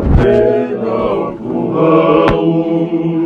pena o.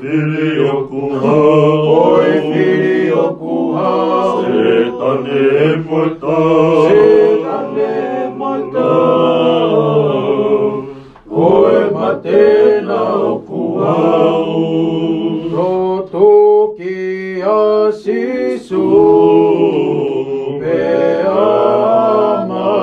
filiokuha, oi filiokuha, se tane moita, se tane moita, koe matena okuha, rotoki asisu, pe amanaki.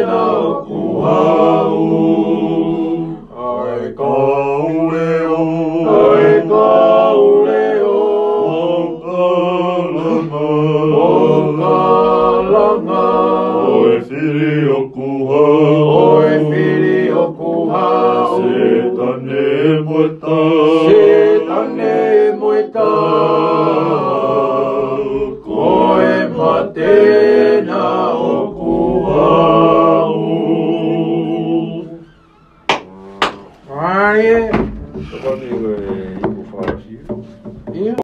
whiri o kuha, oi whiri o kuha, se tane moita, se tane moita,